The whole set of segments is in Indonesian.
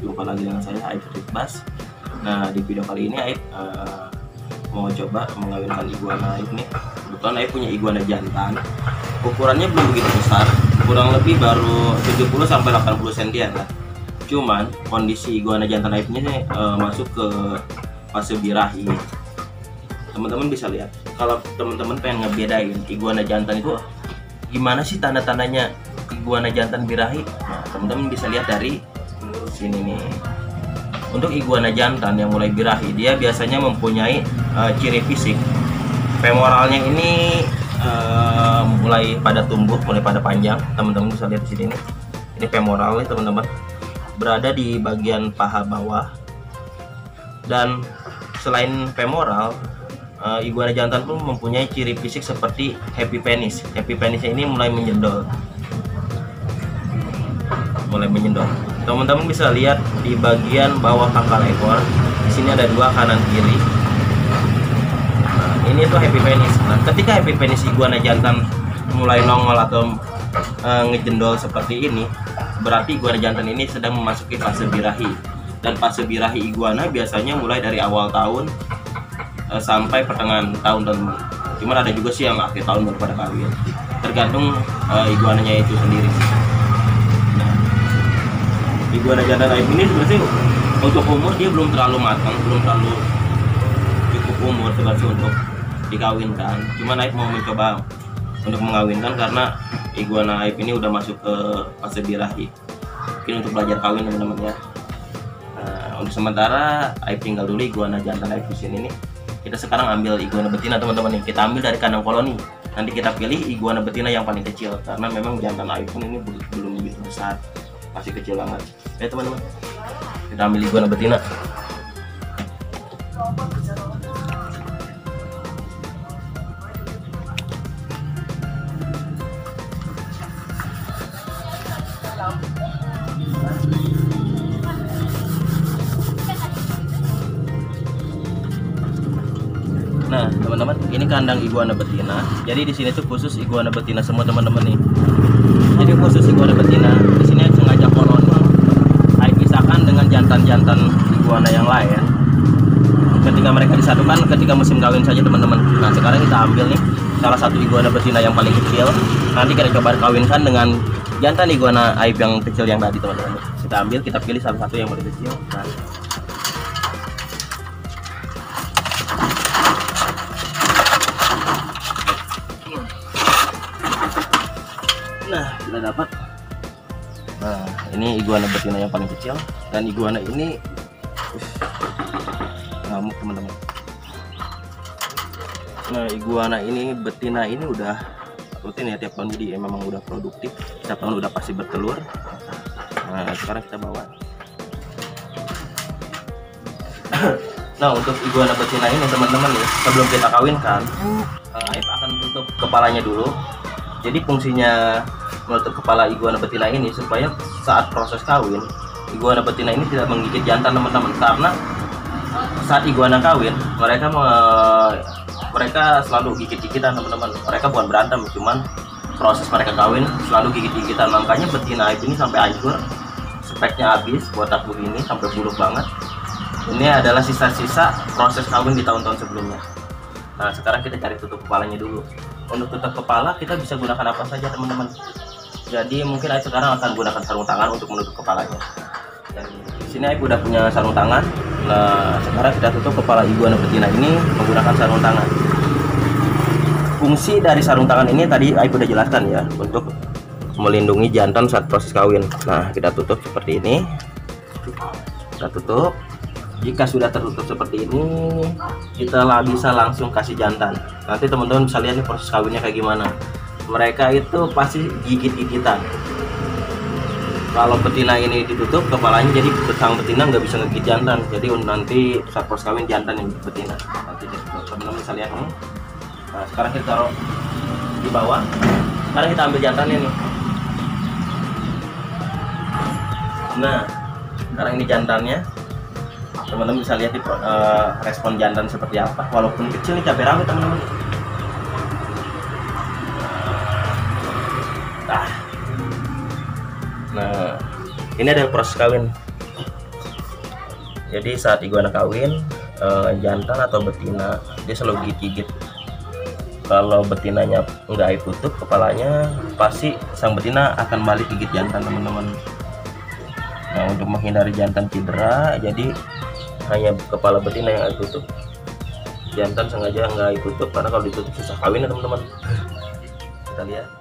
Jumpa lagi dengan saya Aib Bas. Nah di video kali ini Aib eh, mau coba mengawinkan iguana Aib nih. Kebetulan Aib punya iguana jantan. Ukurannya belum begitu besar. Kurang lebih baru 70-80 cm lah Cuman kondisi iguana jantan Aib ini eh, masuk ke fase birahi Teman-teman bisa lihat Kalau teman-teman pengen ngebedain iguana jantan itu gimana sih tanda-tandanya iguana jantan birahi? Nah, teman-teman bisa lihat dari sini nih. Untuk iguana jantan yang mulai birahi, dia biasanya mempunyai uh, ciri fisik. Femoralnya ini uh, mulai pada tumbuh, mulai pada panjang. Teman-teman bisa lihat di sini nih. Ini femoral nih, teman-teman. Berada di bagian paha bawah. Dan selain femoral, uh, iguana jantan pun mempunyai ciri fisik seperti happy penis. Happy penisnya ini mulai menjendol. Mulai menjendol. Teman-teman bisa lihat di bagian bawah pangkal ekor. Di sini ada dua kanan kiri. Nah, ini tuh happy penis. Nah, ketika happy penis iguana jantan mulai nongol atau uh, ngejendol seperti ini, berarti iguana jantan ini sedang memasuki fase birahi. Dan fase birahi iguana biasanya mulai dari awal tahun uh, sampai pertengahan tahun dan cuman ada juga sih yang akhir tahun baru pada kawin. Tergantung uh, iguananya itu sendiri. Nah, iguana jantan aib ini sebenarnya untuk umur dia belum terlalu matang belum terlalu cukup umur sebenarnya untuk dikawinkan. Cuman aib mau mencoba untuk mengawinkan karena iguana aib ini udah masuk ke fase birahi. Mungkin untuk belajar kawin teman-teman ya. Nah, untuk sementara Aib tinggal dulu iguana jantan Aib di sini nih. Kita sekarang ambil iguana betina teman-teman nih. Kita ambil dari kandang koloni. Nanti kita pilih iguana betina yang paling kecil karena memang jantan iPhone ini belum, belum begitu besar. Masih kecil banget. Ya teman-teman kita ambil iguana betina Nah, teman-teman, ini kandang iguana betina. Jadi di sini tuh khusus iguana betina semua teman-teman nih. Jadi khusus iguana betina. Di sini sengaja koloni saya pisahkan dengan jantan-jantan iguana yang lain. Ketika mereka disatukan ketika musim kawin saja teman-teman. Nah, sekarang kita ambil nih salah satu iguana betina yang paling kecil. Nanti kita coba kawinkan dengan jantan iguana aib yang kecil yang tadi teman-teman. Kita ambil, kita pilih salah satu yang paling kecil. Nah, Nah, kita dapat. Nah, ini iguana betina yang paling kecil dan iguana ini ngamuk teman-teman. Nah, iguana ini betina ini udah rutin ya tiap tahun jadi ya, memang udah produktif. Tiap tahun udah pasti bertelur. Nah, sekarang kita bawa. nah, untuk iguana betina ini teman-teman ya, sebelum kita kawinkan, uh, Aib akan tutup kepalanya dulu. Jadi fungsinya menutup kepala iguana betina ini supaya saat proses kawin iguana betina ini tidak menggigit jantan teman-teman karena saat iguana kawin mereka me, mereka selalu gigit-gigitan teman-teman. Mereka bukan berantem cuman proses mereka kawin selalu gigit-gigitan. Makanya betina ini sampai hancur. Speknya habis buat aku ini sampai buruk banget. Ini adalah sisa-sisa proses kawin di tahun-tahun sebelumnya. Nah sekarang kita cari tutup kepalanya dulu. Untuk tutup kepala kita bisa gunakan apa saja teman-teman? Jadi mungkin Aib sekarang akan gunakan sarung tangan untuk menutup kepalanya. Dan di sini Aib udah punya sarung tangan nah sekarang kita tutup kepala iguana betina ini menggunakan sarung tangan. Fungsi dari sarung tangan ini tadi Aib udah jelaskan ya untuk melindungi jantan saat proses kawin. Nah kita tutup seperti ini. Kita tutup. Jika sudah tertutup seperti ini kita lah bisa langsung kasih jantan. Nanti teman-teman bisa lihat nih proses kawinnya kayak gimana. Mereka itu pasti gigit-gigitan kalau betina ini ditutup kepalanya jadi betang betina nggak bisa ngegigit jantan. Jadi nanti saat proses kawin jantan yang betina. Nanti teman-teman bisa lihat nih. Nah sekarang kita taruh di bawah. Sekarang kita ambil jantannya nih. Nah sekarang ini jantannya. Teman-teman bisa lihat di uh, respon jantan seperti apa. Walaupun kecil nih cabai rawit teman-teman ini adalah proses kawin. Jadi saat iguana kawin uh, jantan atau betina dia selalu gigit-gigit. Kalau betinanya nggak air tutup kepalanya pasti sang betina akan balik gigit jantan teman-teman. Nah untuk menghindari jantan cedera jadi hanya kepala betina yang tutup. Jantan sengaja nggak tutup karena kalau ditutup susah kawin ya teman-teman. Kita lihat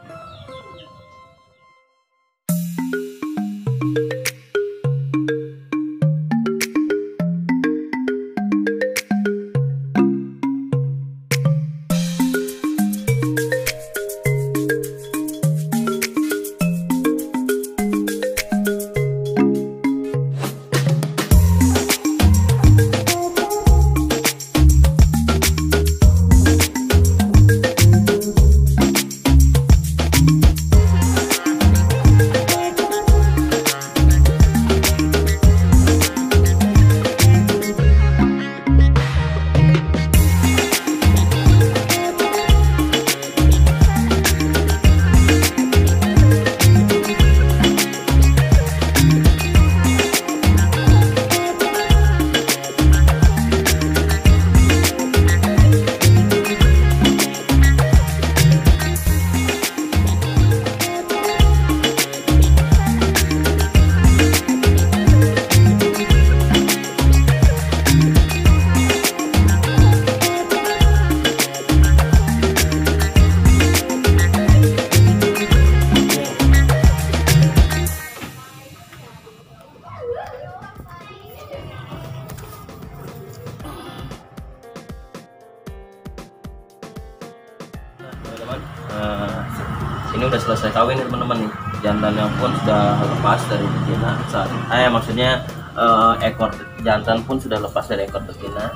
ini udah selesai kawin teman-teman nih. Jantannya pun sudah lepas dari betina saat eh maksudnya uh, ekor jantan pun sudah lepas dari ekor betina.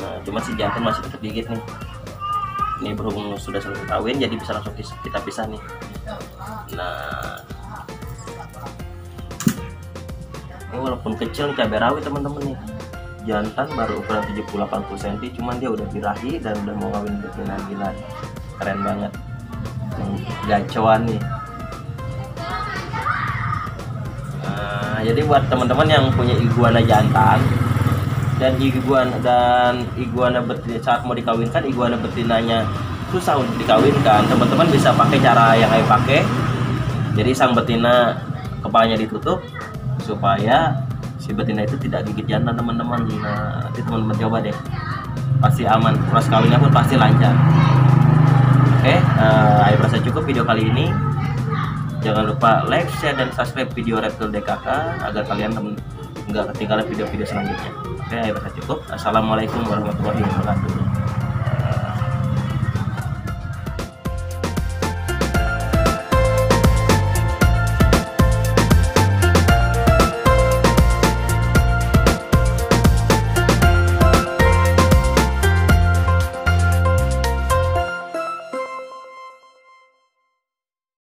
Nah cuma si jantan masih tetap gigit nih. Ini berhubung sudah selesai kawin jadi bisa langsung kita pisah nih. Nah. Ini walaupun kecil cabai rawit teman-teman nih. Jantan baru ukuran 70-80 cm cuman dia udah birahi dan udah mau kawin betina gila. Keren banget gacoan nih. Nah, jadi buat teman-teman yang punya iguana jantan dan iguana dan iguana betina saat mau dikawinkan iguana betinanya susah untuk dikawinkan. Teman-teman bisa pakai cara yang saya pakai. Jadi sang betina kepalanya ditutup supaya si betina itu tidak gigit jantan teman-teman. Nah, nanti teman-teman coba deh. Pasti aman. Proses kawinnya pun pasti lancar okay, uh, ayo rasa cukup video kali ini. Jangan lupa like, share, dan subscribe video Reptil DKK agar kalian nggak ketinggalan video-video selanjutnya. Oke, okay, rasa cukup. Assalamualaikum warahmatullahi wabarakatuh.